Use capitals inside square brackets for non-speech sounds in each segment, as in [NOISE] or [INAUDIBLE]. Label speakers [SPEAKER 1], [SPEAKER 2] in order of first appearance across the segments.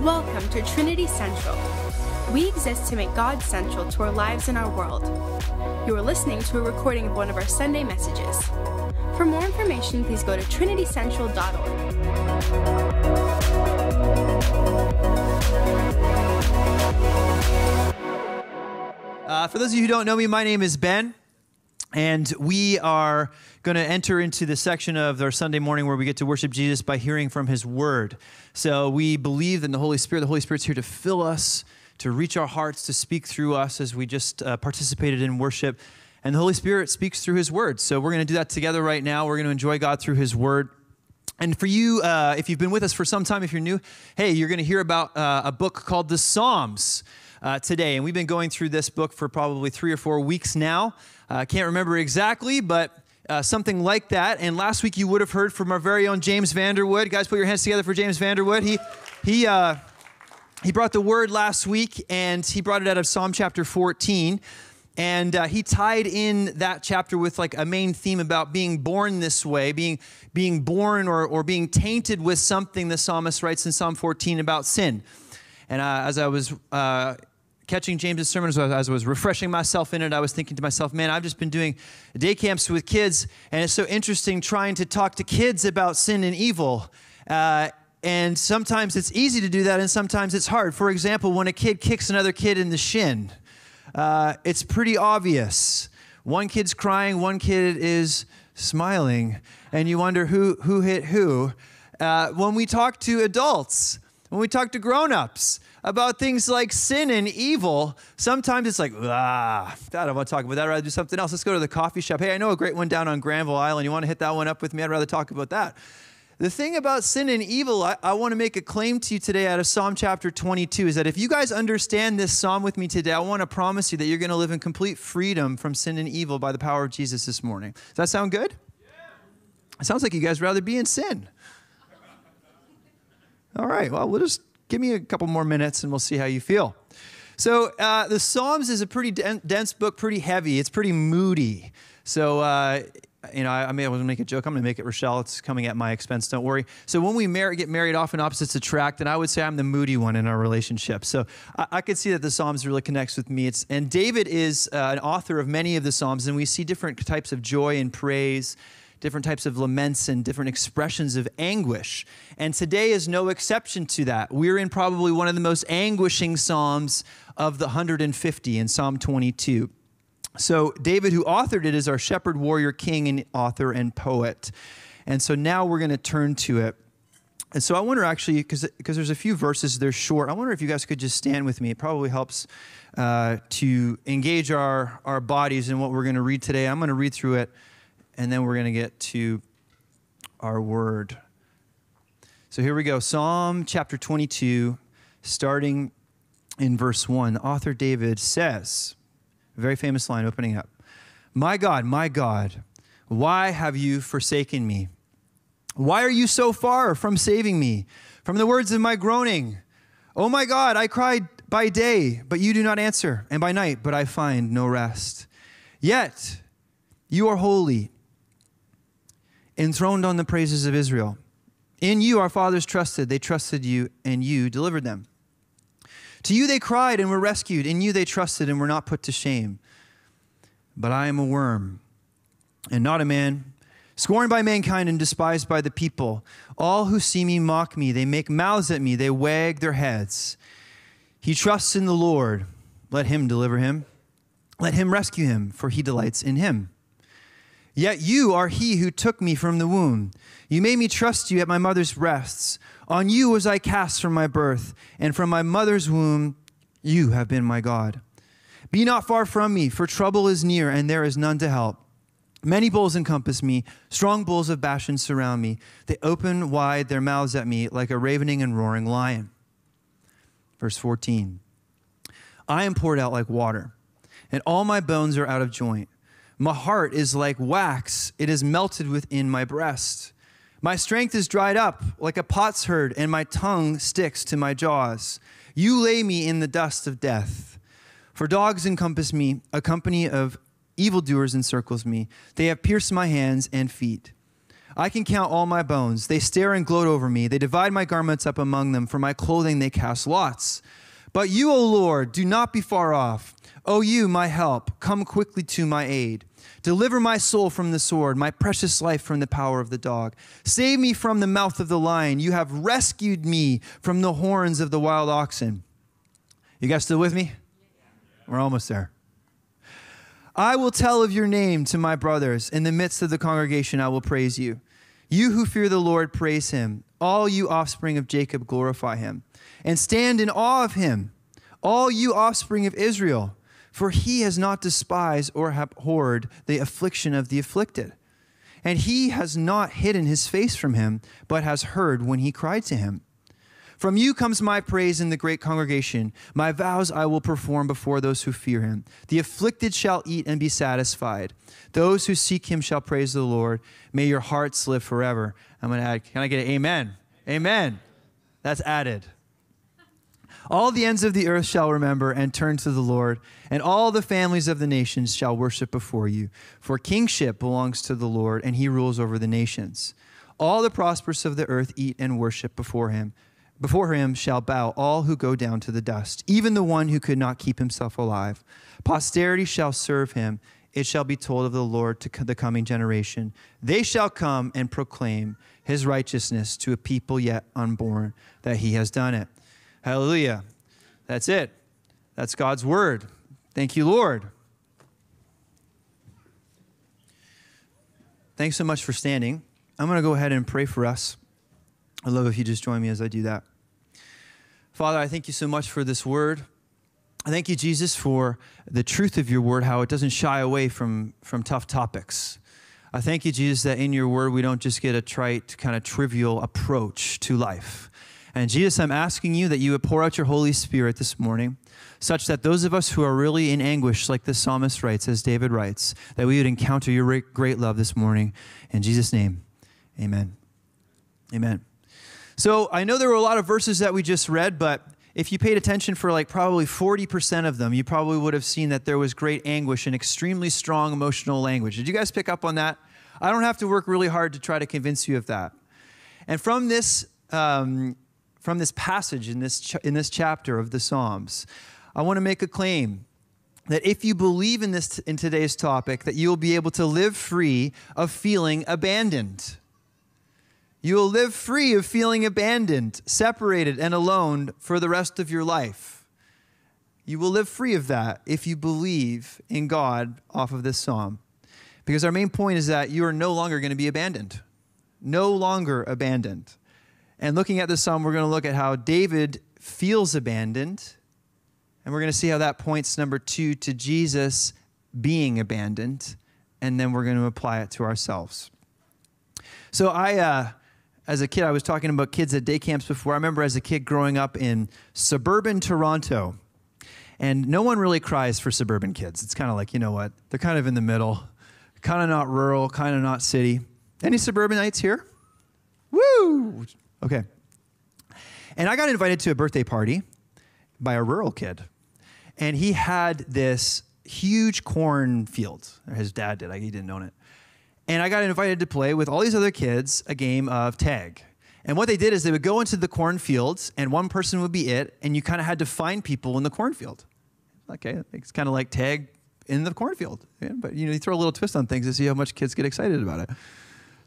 [SPEAKER 1] Welcome to Trinity Central. We exist to make God central to our lives and our world. You are listening to a recording of one of our Sunday messages. For more information, please go to trinitycentral.org.
[SPEAKER 2] Uh, for those of you who don't know me, my name is Ben. And we are going to enter into the section of our Sunday morning where we get to worship Jesus by hearing from his word. So we believe in the Holy Spirit. The Holy Spirit's here to fill us, to reach our hearts, to speak through us as we just uh, participated in worship. And the Holy Spirit speaks through his word. So we're going to do that together right now. We're going to enjoy God through his word. And for you, uh, if you've been with us for some time, if you're new, hey, you're going to hear about uh, a book called the Psalms uh, today. And we've been going through this book for probably three or four weeks now. I uh, can't remember exactly, but uh, something like that. And last week you would have heard from our very own James Vanderwood. Guys, put your hands together for James Vanderwood. He, he, uh, he brought the word last week, and he brought it out of Psalm chapter 14. And uh, he tied in that chapter with like a main theme about being born this way, being, being born or, or being tainted with something the psalmist writes in Psalm 14 about sin. And uh, as I was uh, catching James's sermon as I was refreshing myself in it, I was thinking to myself, man, I've just been doing day camps with kids, and it's so interesting trying to talk to kids about sin and evil. Uh, and sometimes it's easy to do that, and sometimes it's hard. For example, when a kid kicks another kid in the shin, uh, it's pretty obvious. One kid's crying, one kid is smiling, and you wonder who, who hit who. Uh, when we talk to adults, when we talk to grown ups, about things like sin and evil, sometimes it's like, ah, I don't want to talk about that. I'd rather do something else. Let's go to the coffee shop. Hey, I know a great one down on Granville Island. You want to hit that one up with me? I'd rather talk about that. The thing about sin and evil, I, I, want to make a claim to you today out of Psalm chapter 22 is that if you guys understand this psalm with me today, I want to promise you that you're going to live in complete freedom from sin and evil by the power of Jesus this morning. Does that sound good? Yeah. It sounds like you guys rather be in sin. All right, well, we'll just give me a couple more minutes and we'll see how you feel. So, uh, the Psalms is a pretty dense book, pretty heavy. It's pretty moody. So, uh, you know, I, mean, I able to make a joke. I'm to make it Rochelle. It's coming at my expense. Don't worry. So when we get married, often opposites attract, and I would say I'm the moody one in our relationship. So I, I could see that the Psalms really connects with me. It's, and David is uh, an author of many of the Psalms, and we see different types of joy and praise different types of laments and different expressions of anguish. And today is no exception to that. We're in probably one of the most anguishing Psalms of the 150 in Psalm 22. So, David, who authored it, is our shepherd, warrior, king, and author and poet. And so now we're going to turn to it. And so I wonder actually, because there's a few verses, they're short. I wonder if you guys could just stand with me. It probably helps uh, to engage our, our bodies in what we're going to read today. I'm going to read through it and then we're going to get to our word. So here we go Psalm chapter 22, starting in verse 1. The author David says, a very famous line opening up My God, my God, why have you forsaken me? Why are you so far from saving me? From the words of my groaning. Oh my God, I cried by day, but you do not answer, and by night, but I find no rest. Yet you are holy enthroned on the praises of Israel. In you our fathers trusted, they trusted you, and you delivered them. To you they cried and were rescued. In you they trusted and were not put to shame. But I am a worm and not a man, scorned by mankind and despised by the people. All who see me mock me. They make mouths at me, they wag their heads. He trusts in the Lord. Let him deliver him. Let him rescue him, for he delights in him. Yet you are he who took me from the womb. You made me trust you at my mother's breasts. On you was I cast from my birth, and from my mother's womb you have been my God. Be not far from me, for trouble is near, and there is none to help. Many bulls encompass me, strong bulls of Bashan surround me. They open wide their mouths at me like a ravening and roaring lion. Verse 14 I am poured out like water, and all my bones are out of joint. My heart is like wax, it is melted within my breast. My strength is dried up like a potsherd, and my tongue sticks to my jaws. You lay me in the dust of death. For dogs encompass me, a company of evildoers encircles me. They have pierced my hands and feet. I can count all my bones. They stare and gloat over me. They divide my garments up among them. For my clothing they cast lots. But you, O Lord, do not be far off. O you, my help, come quickly to my aid. Deliver my soul from the sword, my precious life from the power of the dog. Save me from the mouth of the lion. You have rescued me from the horns of the wild oxen. You guys still with me? We're almost there. I will tell of your name to my brothers. In the midst of the congregation, I will praise you. You who fear the Lord, praise him. All you offspring of Jacob, glorify him. And stand in awe of him, all you offspring of Israel, for he has not despised or abhorred the affliction of the afflicted. And he has not hidden his face from him, but has heard when he cried to him. From you comes my praise in the great congregation. My vows I will perform before those who fear him. The afflicted shall eat and be satisfied. Those who seek him shall praise the Lord. May your hearts live forever. I'm going to add, can I get an amen? Amen. That's added. All the ends of the earth shall remember and turn to the Lord, and all the families of the nations shall worship before you. For kingship belongs to the Lord, and he rules over the nations. All the prosperous of the earth eat and worship before him. Before him shall bow all who go down to the dust, even the one who could not keep himself alive. Posterity shall serve him. It shall be told of the Lord to the coming generation. They shall come and proclaim his righteousness to a people yet unborn, that he has done it. Hallelujah. That's it. That's God's word. Thank you, Lord. Thanks so much for standing. I'm going to go ahead and pray for us. I'd love if you just join me as I do that. Father, I thank you so much for this word. I thank you, Jesus, for the truth of your word, how it doesn't shy away from, from tough topics. I thank you, Jesus, that in your word we don't just get a trite, kind of trivial approach to life. And Jesus, I'm asking you that you would pour out your Holy Spirit this morning, such that those of us who are really in anguish, like the psalmist writes, as David writes, that we would encounter your great love this morning. In Jesus' name, amen. Amen. So I know there were a lot of verses that we just read, but if you paid attention for like probably 40% of them, you probably would have seen that there was great anguish and extremely strong emotional language. Did you guys pick up on that? I don't have to work really hard to try to convince you of that. And from this, um, from this passage in this, ch- in this chapter of the Psalms, I want to make a claim that if you believe in this in today's topic that you will be able to live free of feeling abandoned you will live free of feeling abandoned, separated, and alone for the rest of your life. You will live free of that if you believe in God off of this psalm. Because our main point is that you are no longer going to be abandoned. No longer abandoned. And looking at this psalm, we're going to look at how David feels abandoned. And we're going to see how that points, number two, to Jesus being abandoned. And then we're going to apply it to ourselves. So I. Uh, as a kid, I was talking about kids at day camps before. I remember as a kid growing up in suburban Toronto. And no one really cries for suburban kids. It's kind of like, you know what? They're kind of in the middle, kind of not rural, kind of not city. Any suburbanites here? Woo! Okay. And I got invited to a birthday party by a rural kid. And he had this huge corn cornfield. His dad did. He didn't own it. And I got invited to play with all these other kids a game of tag. And what they did is they would go into the cornfields, and one person would be it, and you kind of had to find people in the cornfield. Okay, it's kind of like tag in the cornfield. Yeah, but you know, you throw a little twist on things to see how much kids get excited about it.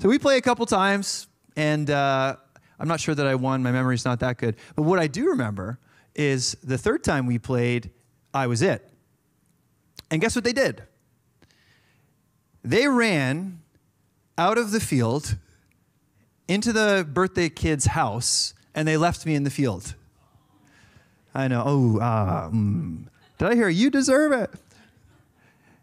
[SPEAKER 2] So we play a couple times, and uh, I'm not sure that I won. My memory's not that good. But what I do remember is the third time we played, I was it. And guess what they did? They ran out of the field into the birthday kid's house, and they left me in the field. I know. Oh, uh, mm. did I hear you deserve it?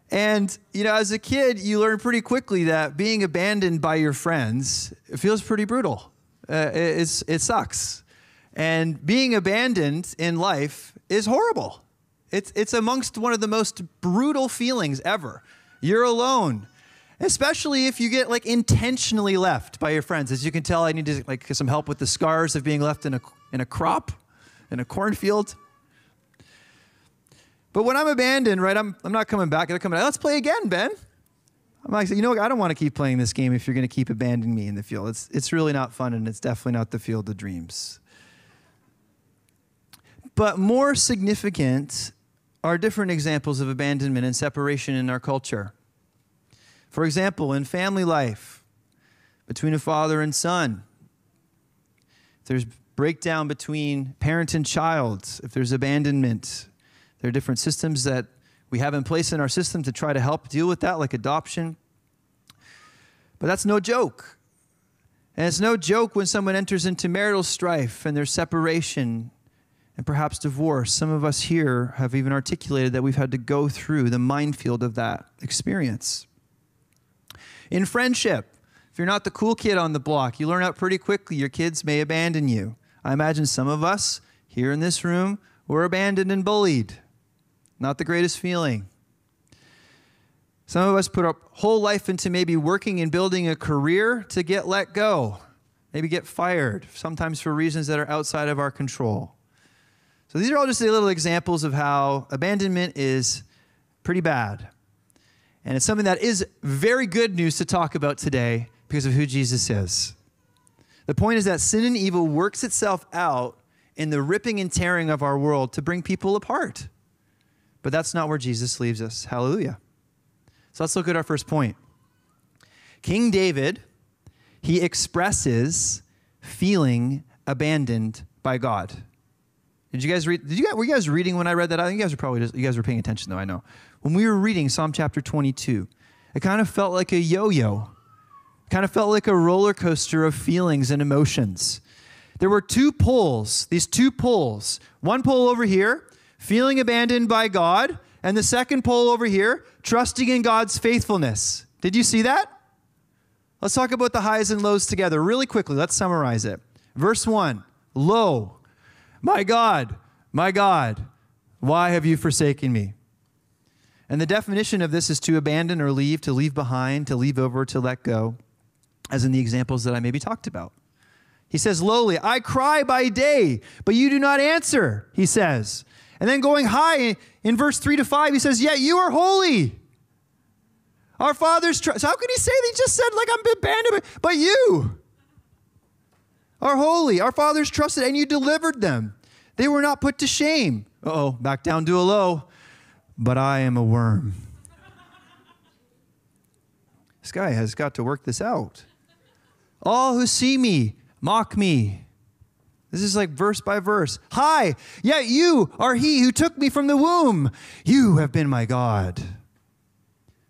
[SPEAKER 2] And you know, as a kid, you learn pretty quickly that being abandoned by your friends feels pretty brutal. Uh, it, it sucks, and being abandoned in life is horrible. It's it's amongst one of the most brutal feelings ever. You're alone especially if you get like intentionally left by your friends. As you can tell, I need to like some help with the scars of being left in a in a crop, in a cornfield. But when I'm abandoned, right, I'm I'm not coming back. They're coming. Let's play again, Ben. I'm like, you know? I don't want to keep playing this game if you're going to keep abandoning me in the field. It's, it's really not fun, and it's definitely not the field of dreams. But more significant are different examples of abandonment and separation in our culture. For example, in family life, between a father and son, if there's breakdown between parent and child, if there's abandonment, there are different systems that we have in place in our system to try to help deal with that, like adoption. But that's no joke. And it's no joke when someone enters into marital strife and there's separation and perhaps divorce. Some of us here have even articulated that we've had to go through the minefield of that experience. In friendship, if you're not the cool kid on the block, you learn out pretty quickly your kids may abandon you. I imagine some of us here in this room were abandoned and bullied. Not the greatest feeling. Some of us put our whole life into maybe working and building a career to get let go, maybe get fired, sometimes for reasons that are outside of our control. So these are all just little examples of how abandonment is pretty bad. And it's something that is very good news to talk about today because of who Jesus is. The point is that sin and evil works itself out in the ripping and tearing of our world to bring people apart. But that's not where Jesus leaves us. Hallelujah. So let's look at our first point. King David, he expresses feeling abandoned by God. Did you guys read? Did you guys, were you guys reading when I read that? I think you guys were probably just, you guys were paying attention though. I know when we were reading Psalm chapter 22, it kind of felt like a yo-yo. It kind of felt like a roller coaster of feelings and emotions. There were two poles. These two poles. One pole over here, feeling abandoned by God, and the second pole over here, trusting in God's faithfulness. Did you see that? Let's talk about the highs and lows together really quickly. Let's summarize it. Verse 1 Low, my God, my God, why have you forsaken me? And the definition of this is to abandon or leave, to leave behind, to leave over, to let go, as in the examples that I maybe talked about. He says, lowly, I cry by day, but you do not answer, he says. And then going high in verse 3 to 5, he says, Yet you are holy. Our fathers trust. So how can he say they just said, like, I'm abandoned, but you are holy. Our fathers trusted, and you delivered them. They were not put to shame. oh, back down to a low. But I am a worm. this guy has got to work this out. All who see me mock me. This is like verse by verse. Hi, yet you are he who took me from the womb. You have been my God.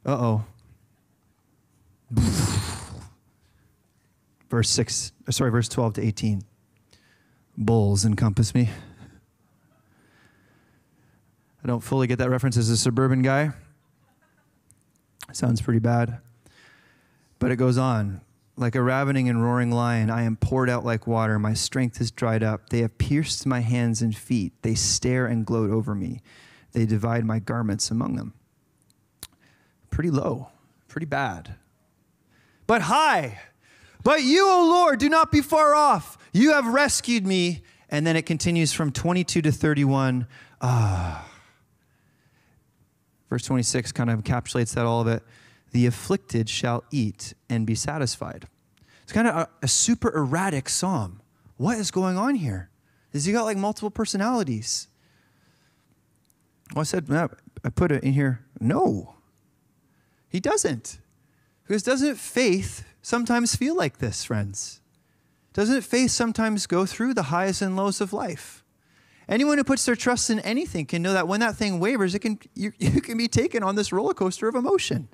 [SPEAKER 2] Uh oh. [LAUGHS] verse 6, uh, sorry, verse 12 to 18. Bulls encompass me. I don't fully get that reference as a suburban guy. Sounds pretty bad. But it goes on. Like a ravening and roaring lion, I am poured out like water. My strength is dried up. They have pierced my hands and feet. They stare and gloat over me. They divide my garments among them. Pretty low, pretty bad. But high. But you, O Lord, do not be far off. You have rescued me. And then it continues from 22 to 31. Ah. Verse 26 kind of encapsulates that all of it the afflicted shall eat and be satisfied. It's kind of a, a, super erratic psalm. What is going on here? Has he got like multiple personalities? Well, I said, I put it in here. No, he doesn't. Because doesn't faith sometimes feel like this, friends? Doesn't faith sometimes go through the highs and lows of life? Anyone who puts their trust in anything can know that when that thing wavers, it can, you, [LAUGHS] you can be taken on this roller coaster of emotion.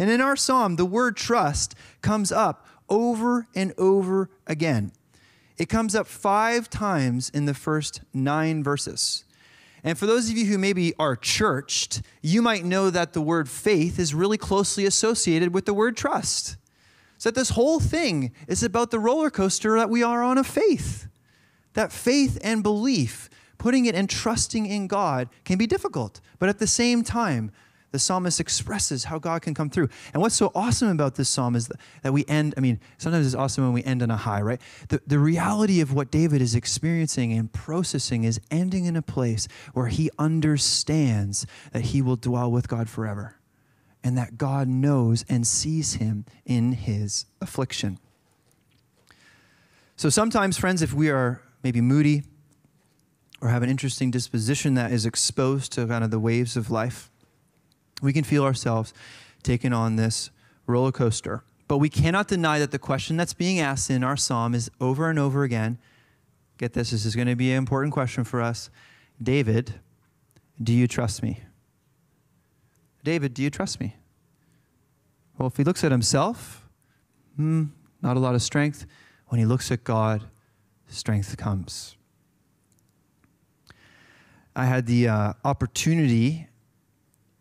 [SPEAKER 2] And in our psalm, the word trust comes up over and over again. It comes up five times in the first nine verses. And for those of you who maybe are churched, you might know that the word faith is really closely associated with the word trust. So that this whole thing is about the roller coaster that we are on of faith. That faith and belief, putting it and trusting in God, can be difficult. But at the same time, the psalmist expresses how God can come through. And what's so awesome about this psalm is that we end, I mean, sometimes it's awesome when we end on a high, right? The, the reality of what David is experiencing and processing is ending in a place where he understands that he will dwell with God forever. and that God knows and sees him in his affliction. So sometimes, friends, if we are maybe moody or have an interesting disposition that is exposed to kind of the waves of life, we can feel ourselves taken on this roller coaster. But we cannot deny that the question that's being asked in our psalm is over and over again. Get this, this is going to be an important question for us. David, do you trust me? David, do you trust me? Well, if he looks at himself, hmm, not a lot of strength. When he looks at God, strength comes. I had the uh, opportunity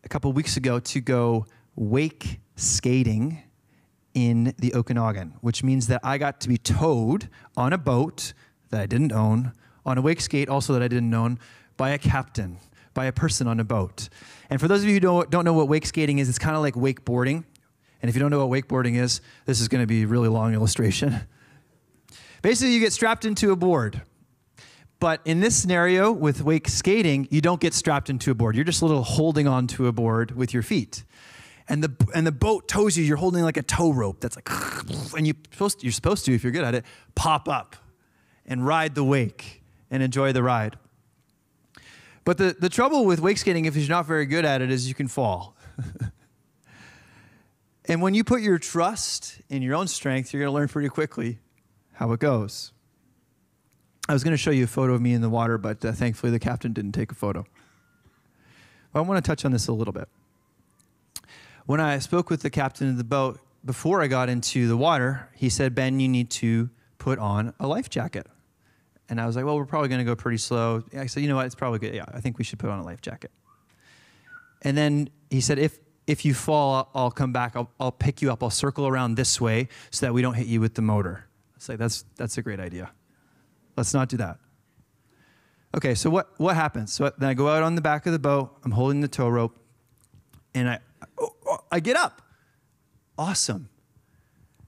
[SPEAKER 2] couple weeks ago to go wake skating in the Okanagan, which means that I got to be towed on a boat that I didn't own, on a wake skate also that I didn't own, by a captain, by a person on a boat. And for those of you who don't, don't know what wake skating is, it's kind of like wakeboarding. And if you don't know what wakeboarding is, this is going to be a really long illustration. [LAUGHS] Basically, you get strapped into a board. But in this scenario with wake skating, you don't get strapped into a board. You're just a little holding onto a board with your feet. And the, and the boat tows you, you're holding like a tow rope that's like, [LAUGHS] and you supposed to, you're supposed to, if you're good at it, pop up and ride the wake and enjoy the ride. But the, the trouble with wake skating, if you're not very good at it, is you can fall. [LAUGHS] and when you put your trust in your own strength, you're going to learn pretty quickly how it goes. I was going to show you a photo of me in the water, but uh, thankfully the captain didn't take a photo. But I want to touch on this a little bit. When I spoke with the captain of the boat before I got into the water, he said, Ben, you need to put on a life jacket. And I was like, well, we're probably going to go pretty slow. I said, you know what? It's probably good. Yeah, I think we should put on a life jacket. And then he said, if, if you fall, I'll, come back. I'll, I'll pick you up. I'll circle around this way so that we don't hit you with the motor. It's like, that's, that's a great idea. Let's not do that. Okay, so what, what happens? So then I go out on the back of the boat. I'm holding the tow rope. And I, I get up. Awesome.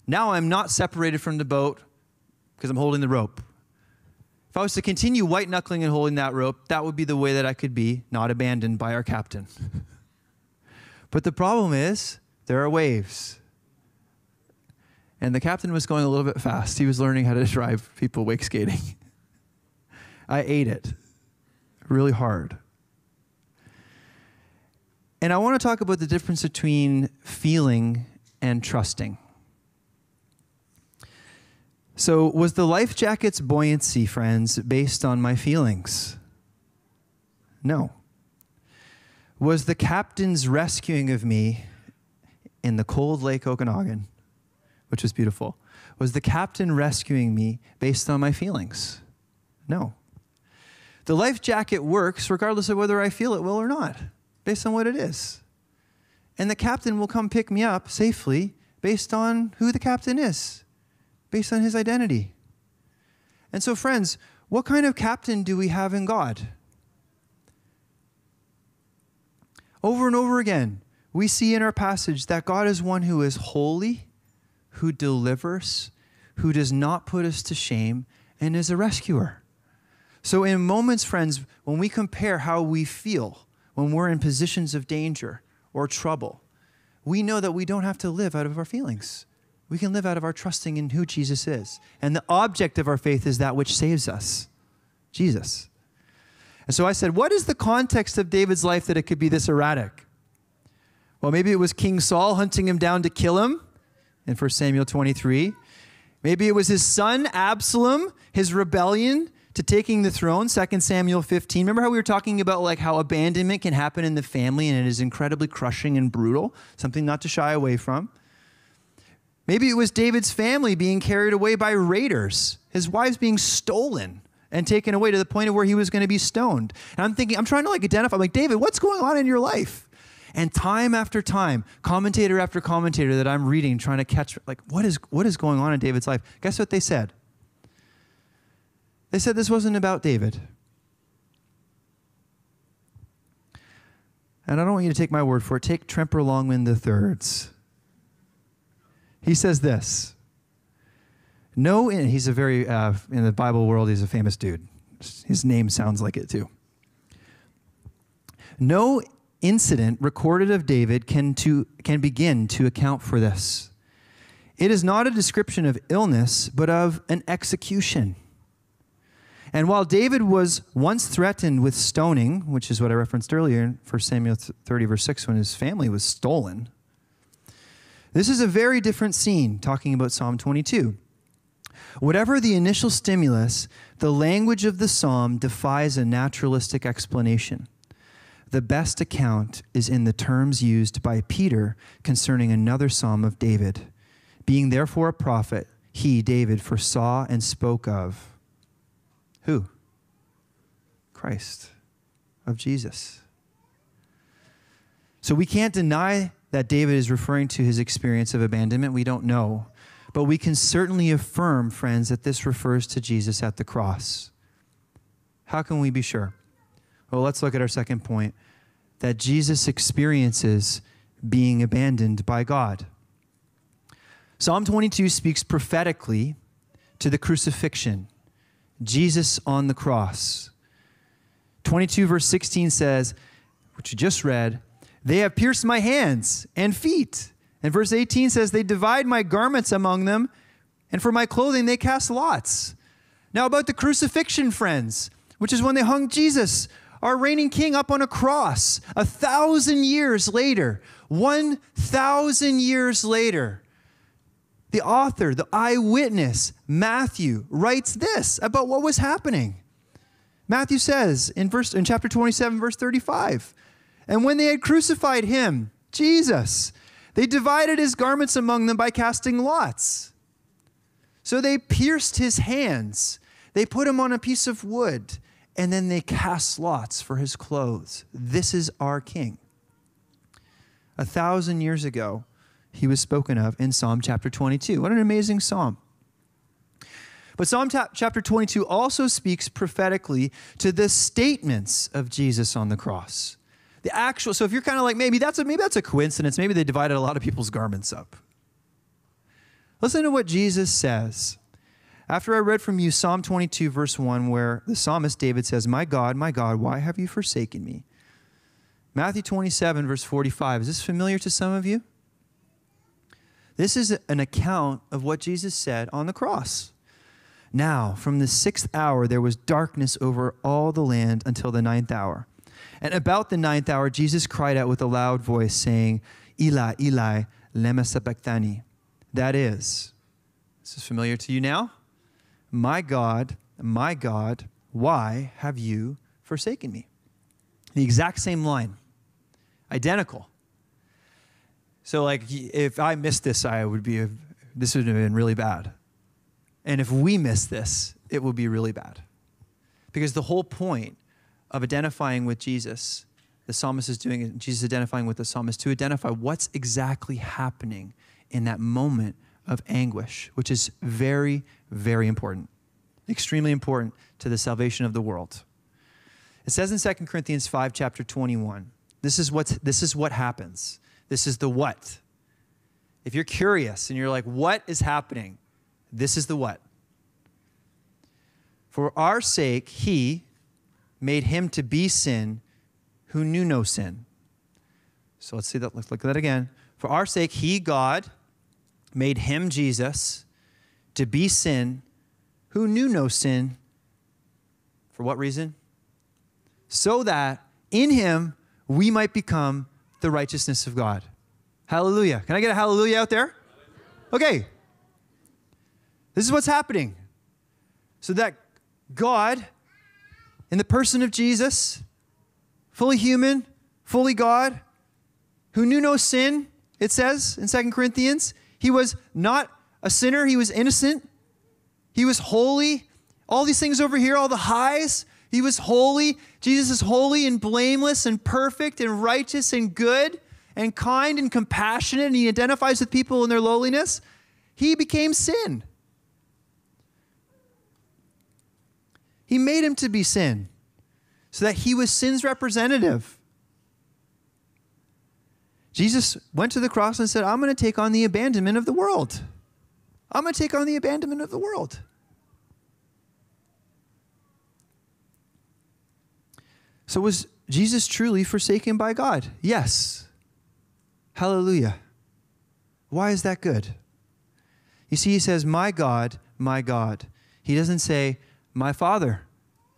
[SPEAKER 2] Now I'm not separated from the boat because I'm holding the rope. If I was to continue white knuckling and holding that rope, that would be the way that I could be not abandoned by our captain. [LAUGHS] but the problem is, there are waves. And the captain was going a little bit fast. He was learning how to drive people wake skating. [LAUGHS] I ate it really hard. And I want to talk about the difference between feeling and trusting. So, was the life jacket's buoyancy, friends, based on my feelings? No. Was the captain's rescuing of me in the cold Lake Okanagan, which was beautiful, was the captain rescuing me based on my feelings? No. The life jacket works regardless of whether I feel it will or not, based on what it is. And the captain will come pick me up safely based on who the captain is based on his identity. And so, friends, what kind of captain do we have in God? Over and over again, we see in our passage that God is one who is holy, who delivers, who does not put us to shame, and is a rescuer. So, in moments, friends, when we compare how we feel when we're in positions of danger or trouble, we know that we don't have to live out of our feelings. We can live out of our trusting in who Jesus is. And the object of our faith is that which saves us Jesus. And so I said, What is the context of David's life that it could be this erratic? Well, maybe it was King Saul hunting him down to kill him in 1 Samuel 23. Maybe it was his son Absalom, his rebellion to taking the throne, 2 Samuel 15. Remember how we were talking about like how abandonment can happen in the family and it is incredibly crushing and brutal, something not to shy away from. Maybe it was David's family being carried away by raiders, his wives being stolen and taken away to the point of where he was going to be stoned. And I'm thinking, I'm trying to like identify, I'm like, David, what's going on in your life? And time after time, commentator after commentator that I'm reading, trying to catch, like, what is, what is going on in David's life? Guess what they said? They said this wasn't about David. And I don't want you to take my word for it. Take Tremper Longman III's he says this No, he's a very, uh, in the Bible world, he's a famous dude. His name sounds like it too. No incident recorded of David can, to, can begin to account for this. It is not a description of illness, but of an execution. And while David was once threatened with stoning, which is what I referenced earlier in 1 Samuel 30, verse 6, when his family was stolen, this is a very different scene, talking about Psalm 22. Whatever the initial stimulus, the language of the psalm defies a naturalistic explanation. The best account is in the terms used by Peter concerning another psalm of David. Being therefore a prophet, he, David, foresaw and spoke of who? Christ, of Jesus. So we can't deny that David is referring to his experience of abandonment. We don't know. But we can certainly affirm, friends, that this refers to Jesus at the cross. How can we be sure? Well, let's look at our second point that Jesus experiences being abandoned by God. Psalm 22 speaks prophetically to the crucifixion, Jesus on the cross. 22, verse 16 says, which you just read, they have pierced my hands and feet. And verse 18 says, They divide my garments among them, and for my clothing they cast lots. Now, about the crucifixion, friends, which is when they hung Jesus, our reigning king, up on a cross, a thousand years later, 1,000 years later. The author, the eyewitness, Matthew, writes this about what was happening. Matthew says in verse in chapter 27 verse 35, and when they had crucified him, Jesus, they divided his garments among them by casting lots. So they pierced his hands. They put him on a piece of wood, and then they cast lots for his clothes. This is our king. A thousand years ago, he was spoken of in Psalm chapter 22. What an amazing psalm. But Psalm ta- chapter 22 also speaks prophetically to the statements of Jesus on the cross. The actual, so if you're kind of like, maybe that's a, maybe that's a coincidence, maybe they divided a lot of people's garments up. Listen to what Jesus says. After I read from you Psalm 22, verse 1, where the psalmist David says, My God, my God, why have you forsaken me? Matthew 27, verse 45. Is this familiar to some of you? This is an account of what Jesus said on the cross. Now, from the sixth hour, there was darkness over all the land until the ninth hour. And about the ninth hour, Jesus cried out with a loud voice, saying, Eli, Eli, lema sabachthani. That is, this is familiar to you now? My God, my God, why have you forsaken me? The exact same line, identical. So, like, if I missed this, I would be, this would have been really bad. And if we miss this, it will be really bad. Because the whole point of identifying with Jesus, the psalmist is doing Jesus identifying with the psalmist to identify what's exactly happening in that moment of anguish, which is very, very important, extremely important to the salvation of the world. It says in 2 Corinthians 5, chapter 21, this is, what's, this is what happens. This is the what. If you're curious and you're like, what is happening? This is the what. For our sake, he, made him to be sin who knew no sin. So let's see that. Let's look at that again. For our sake, he, God, made him, Jesus, to be sin who knew no sin. For what reason? So that in him we might become the righteousness of God. Hallelujah. Can I get a hallelujah out there? Okay. This is what's happening. So that God in the person of Jesus, fully human, fully God, who knew no sin, it says in Second Corinthians. He was not a sinner, he was innocent. He was holy. All these things over here, all the highs, he was holy. Jesus is holy and blameless and perfect and righteous and good and kind and compassionate, and he identifies with people in their lowliness. He became sin. He made him to be sin so that he was sin's representative. Jesus went to the cross and said, I'm going to take on the abandonment of the world. I'm going to take on the abandonment of the world. So was Jesus truly forsaken by God? Yes. Hallelujah. Why is that good? You see, he says, My God, my God. He doesn't say, My Father,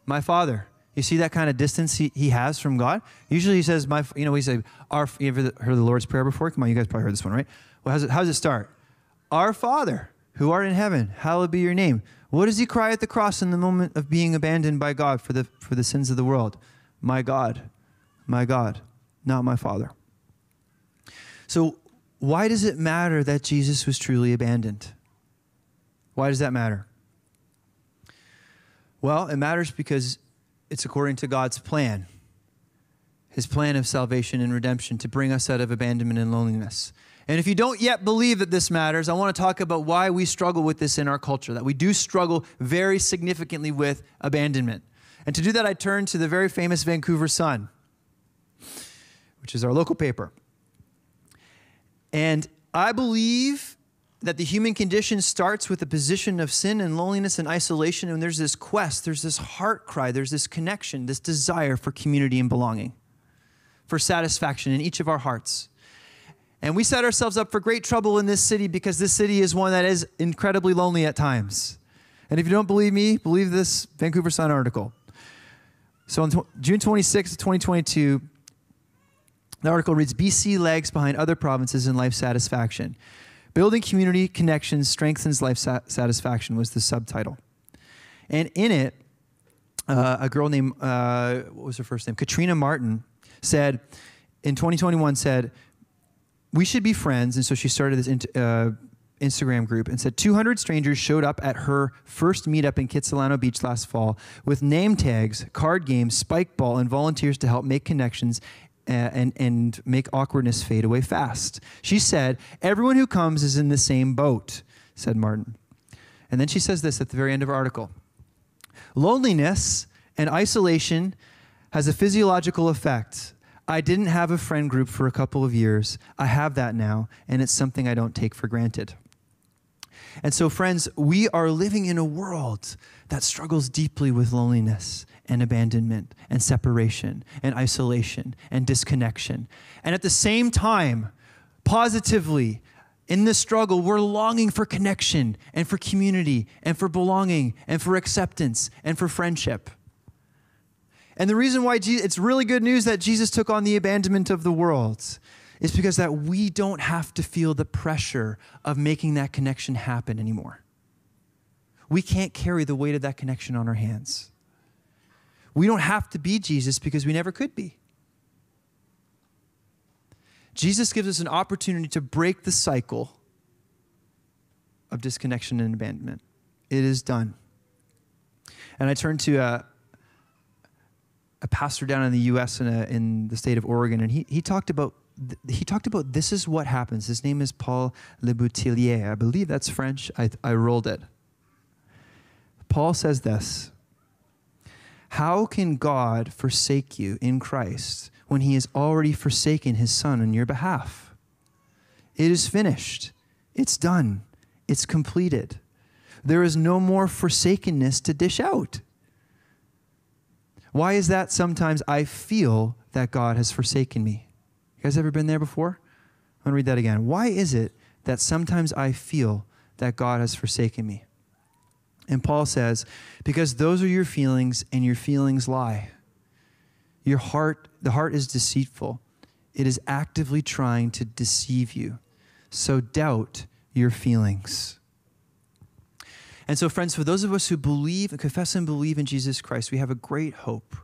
[SPEAKER 2] my Father. You see that kind of distance he, he has from God? Usually he says, My, you know, he said, Our, you ever heard the Lord's Prayer before? Come on, you guys probably heard this one, right? Well, how's it, how does it start? Our Father, who art in heaven, hallowed be your name. What does he cry at the cross in the moment of being abandoned by God for the, for the sins of the world? My God, my God, not my Father. So, why does it matter that Jesus was truly abandoned? Why does that matter? Well, it matters because it's according to God's plan, His plan of salvation and redemption to bring us out of abandonment and loneliness. And if you don't yet believe that this matters, I want to talk about why we struggle with this in our culture, that we do struggle very significantly with abandonment. And to do that, I turn to the very famous Vancouver Sun, which is our local paper. And I believe that the human condition starts with a position of sin and loneliness and isolation, and there's this quest, there's this heart cry, there's this connection, this desire for community and belonging, for satisfaction in each of our hearts. And we set ourselves up for great trouble in this city because this city is one that is incredibly lonely at times. And if you don't believe me, believe this Vancouver Sun article. So on June 26, 2022, the article reads BC lags behind other provinces in life satisfaction. Building community connections strengthens life satisfaction was the subtitle. And in it, uh, a girl named, uh, what was her first name? Katrina Martin said, in 2021, said, we should be friends. And so she started this uh, Instagram group and said 200 strangers showed up at her first meetup in Kitsilano Beach last fall with name tags, card games, spike ball, and volunteers to help make connections uh, and, and make awkwardness fade away fast. She said, Everyone who comes is in the same boat, said Martin. And then she says this at the very end of her article Loneliness and isolation has a physiological effect. I didn't have a friend group for a couple of years. I have that now, and it's something I don't take for granted. And so, friends, we are living in a world that struggles deeply with loneliness and abandonment and separation and isolation and disconnection. And at the same time, positively, in this struggle, we're longing for connection and for community and for belonging and for acceptance and for friendship. And the reason why it's really good news that Jesus took on the abandonment of the world is because that we don't have to feel the pressure of making that connection happen anymore. We can't carry the weight of that connection on our hands. We don't have to be Jesus because we never could be. Jesus gives us an opportunity to break the cycle of disconnection and abandonment. It is done. And I turned to a, a pastor down in the U.S. in, a, in the state of Oregon, and he, he talked about he talked about this is what happens. His name is Paul Leboutillier. I believe that's French. I, I rolled it. Paul says this how can God forsake you in Christ when he has already forsaken his son on your behalf? It is finished. It's done. It's completed. There is no more forsakenness to dish out. Why is that sometimes I feel that God has forsaken me? You guys ever been there before? I'm going to read that again. Why is it that sometimes I feel that God has forsaken me? And Paul says, because those are your feelings and your feelings lie. Your heart, the heart is deceitful. It is actively trying to deceive you. So doubt your feelings. And so, friends, for those of us who believe and confess and believe in Jesus Christ, we have a great hope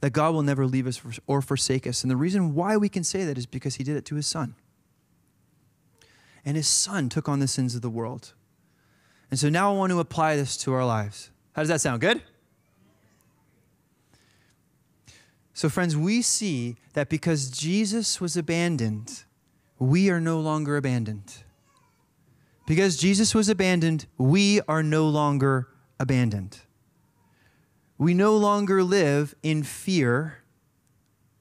[SPEAKER 2] that God will never leave us or forsake us. And the reason why we can say that is because he did it to his son. And his son took on the sins of the world. And so now I want to apply this to our lives. How does that sound? Good? So, friends, we see that because Jesus was abandoned, we are no longer abandoned. Because Jesus was abandoned, we are no longer abandoned. We no longer live in fear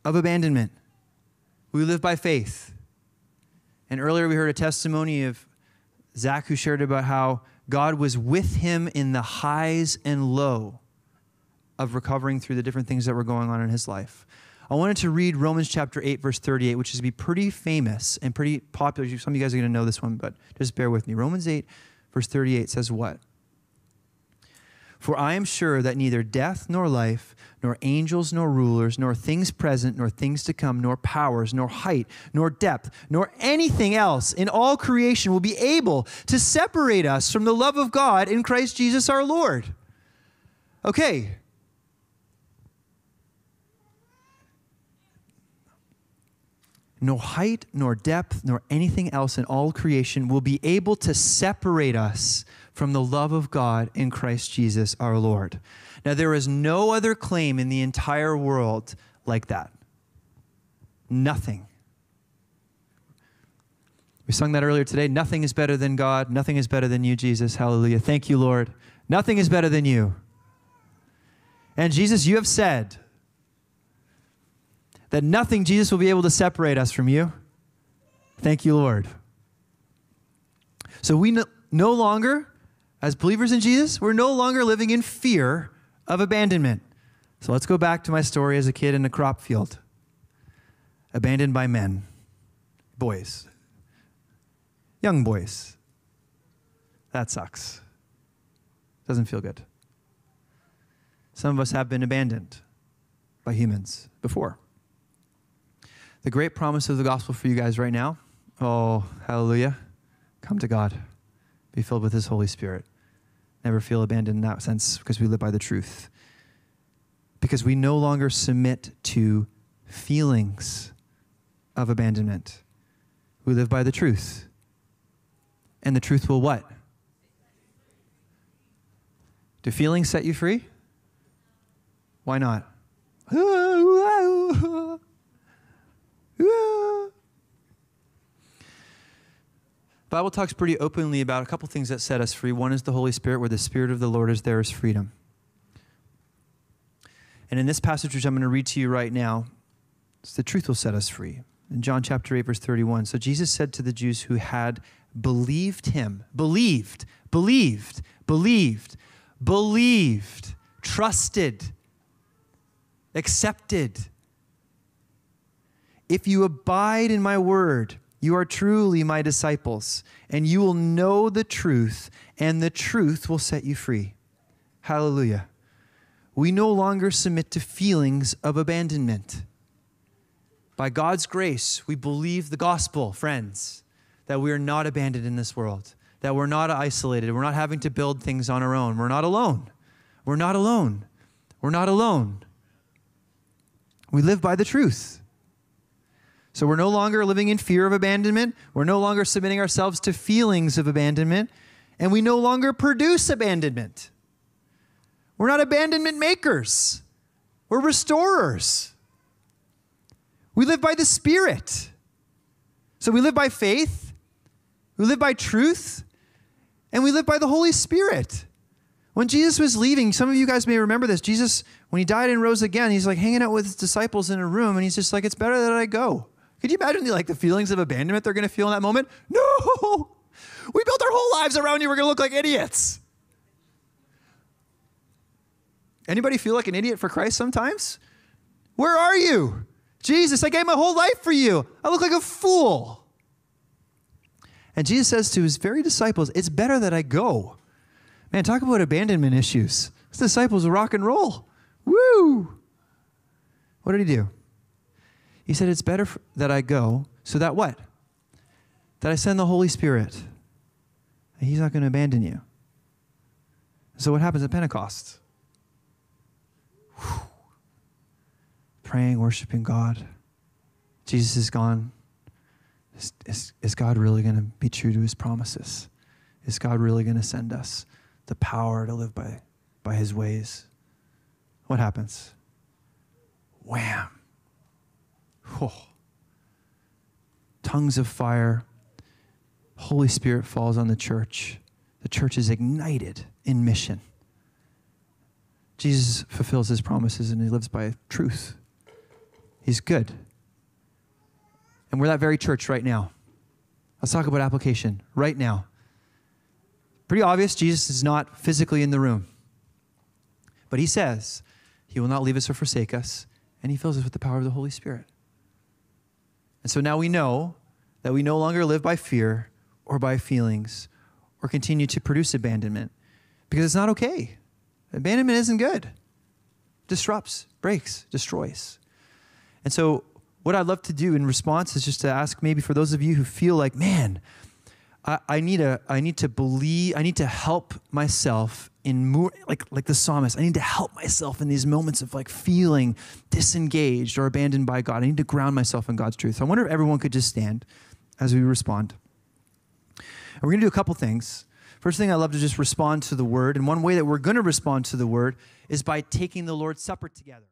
[SPEAKER 2] of abandonment. We live by faith. And earlier we heard a testimony of Zach who shared about how God was with him in the highs and low of recovering through the different things that were going on in his life. I wanted to read Romans chapter 8, verse 38, which is be pretty famous and pretty popular. Some of you guys are going to know this one, but just bear with me. Romans 8, verse 38 says what? For I am sure that neither death nor life, nor angels nor rulers, nor things present, nor things to come, nor powers, nor height, nor depth, nor anything else in all creation will be able to separate us from the love of God in Christ Jesus our Lord. Okay, no height, nor depth, nor anything else in all creation will be able to separate us from the love of God in Christ Jesus our Lord. Now, there is no other claim in the entire world like that. Nothing. We sung that earlier today. Nothing is better than God. Nothing is better than you, Jesus. Hallelujah. Thank you, Lord. Nothing is better than you. And Jesus, you have said, that nothing, Jesus, will be able to separate us from you. Thank you, Lord. So we no, no longer, as believers in Jesus, we're no longer living in fear of abandonment. So let's go back to my story as a kid in a crop field, abandoned by men, boys, young boys. That sucks. Doesn't feel good. Some of us have been abandoned by humans before. The great promise of the gospel for you guys right now oh, hallelujah. Come to God, be filled with His Holy Spirit. Never feel abandoned in that sense because we live by the truth. Because we no longer submit to feelings of abandonment. We live by the truth. And the truth will what? Do feelings set you free? Why not? Bible talks pretty openly about a couple things that set us free. One is the Holy Spirit, where the Spirit of the Lord is, there is freedom. And in this passage, which I'm going to read to you right now, it's the truth will set us free. In John chapter 8, verse 31. So Jesus said to the Jews who had believed him, believed, believed, believed, believed, trusted, accepted. If you abide in my word, you are truly my disciples, and you will know the truth, and the truth will set you free. Hallelujah. We no longer submit to feelings of abandonment. By God's grace, we believe the gospel, friends, that we are not abandoned in this world, that we're not isolated, we're not having to build things on our own, we're not alone. We're not alone. We're not alone. We live by the truth. So we're no longer living in fear of abandonment. We're no longer submitting ourselves to feelings of abandonment. And we no longer produce abandonment. We're not abandonment makers, we're restorers. We live by the Spirit. So we live by faith, we live by truth, and we live by the Holy Spirit. When Jesus was leaving, some of you guys may remember this. Jesus, when he died and rose again, he's like hanging out with his disciples in a room, and he's just like, It's better that I go. Could you imagine the, like the feelings of abandonment they're going to feel in that moment? No, we built our whole lives around you. We're going to look like idiots. Anybody feel like an idiot for Christ sometimes? Where are you? Jesus, I gave my whole life for you. I look like a fool. And Jesus says to his very disciples, It's better that I go. Man, talk about abandonment issues. His disciples rock and roll. Woo! What did he do? He said, It's better that I go so that what? That I send the Holy Spirit. And he's not going to abandon you. So, what happens at Pentecost? Whew. Praying, worshiping God. Jesus is gone. Is, is, is God really going to be true to his promises? Is God really going to send us the power to live by, by his ways? What happens? Wham Oh. Tongues of fire. Holy Spirit falls on the church. The church is ignited in mission. Jesus fulfills his promises and he lives by truth. He's good. And we're that very church right now. Let's talk about application right now. Pretty obvious, Jesus is not physically in the room. But he says, He will not leave us or forsake us, and He fills us with the power of the Holy Spirit. And so now we know that we no longer live by fear or by feelings or continue to produce abandonment because it's not okay. Abandonment isn't good. Disrupts, breaks, destroys. And so, what I'd love to do in response is just to ask maybe for those of you who feel like, man, I, I need a, I need to believe, I need to help myself in more, like, like the psalmist. I need to help myself in these moments of like feeling disengaged or abandoned by God. I need to ground myself in God's truth. So I wonder if everyone could just stand as we respond. And we're going to do a couple things. First thing, I love to just respond to the word. And one way that we're going to respond to the word is by taking the Lord's Supper together.